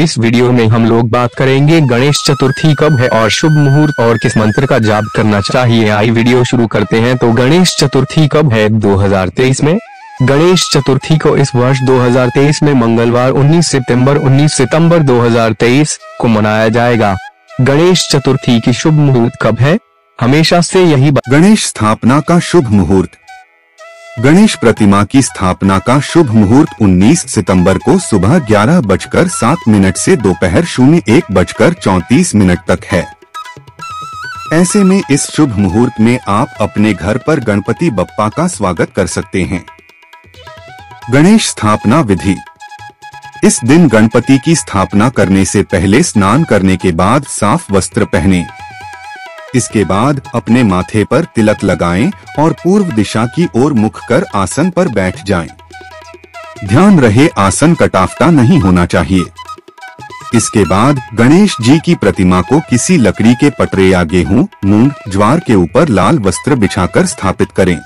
इस वीडियो में हम लोग बात करेंगे गणेश चतुर्थी कब है और शुभ मुहूर्त और किस मंत्र का जाप करना चाहिए। आई वीडियो शुरू करते हैं। तो गणेश चतुर्थी कब है? 2023 में। गणेश चतुर्थी को इस वर्ष 2023 में मंगलवार 19 सितंबर 19 सितंबर 2023 को मनाया जाएगा। गणेश चतुर्थी की शुभ मुहूर्त कब है? हमेशा से यही गणेश स्थापना का शुभ मुहूर्त। गणेश प्रतिमा की स्थापना का शुभ मुहूर्त 19 सितंबर को सुबह ग्यारह बजकर सात मिनट से दोपहर शून्य एक बजकर चौतीस मिनट तक है। ऐसे में इस शुभ मुहूर्त में आप अपने घर पर गणपति बप्पा का स्वागत कर सकते हैं। गणेश स्थापना विधि। इस दिन गणपति की स्थापना करने से पहले स्नान करने के बाद साफ़ वस्त्र पहने। इसके बाद अपने माथे पर तिलक लगाएँ और पूर्व दिशा की ओर मुख कर आसन पर बैठ जाएँ। ध्यान रहे आसन कटाफता नहीं होना चाहिए। इसके बाद गणेश जी की प्रतिमा को किसी लकड़ी के पटरे या गेहूँ, मूंग, ज्वार के ऊपर लाल वस्त्र बिछाकर स्थापित करें।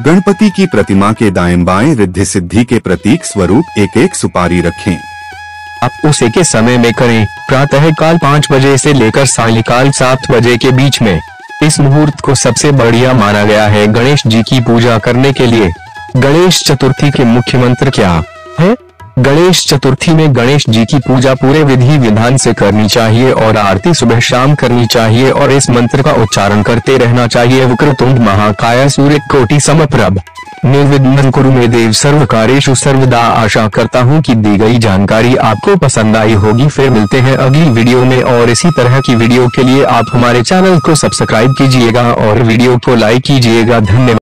गणपति की प्रतिमा के दाएँ बाएँ रिद्धि सिद्धि के प्रतीक स्वरूप एक एक सुपारी रखें। आप उसे के समय में करें। प्रातः काल पाँच बजे से लेकर सायकाल सात बजे के बीच में। इस मुहूर्त को सबसे बढ़िया माना गया है गणेश जी की पूजा करने के लिए। गणेश चतुर्थी के मुख्य मंत्र क्या है? गणेश चतुर्थी में गणेश जी की पूजा पूरे विधि विधान से करनी चाहिए और आरती सुबह शाम करनी चाहिए और इस मंत्र का उच्चारण करते रहना चाहिए। वक्रतुंड महाकाय सूर्य कोटि समप्रभ। निर्विघ्न कुरु में देव सर्व कार्यशु सर्वदा आशा करता हूँ कि दी गई जानकारी आपको पसंद आई होगी। फिर मिलते हैं अगली वीडियो में और इसी तरह की वीडियो के लिए आप हमारे चैनल को सब्सक्राइब कीजिएगा और वीडियो को लाइक कीजिएगा। धन्यवाद।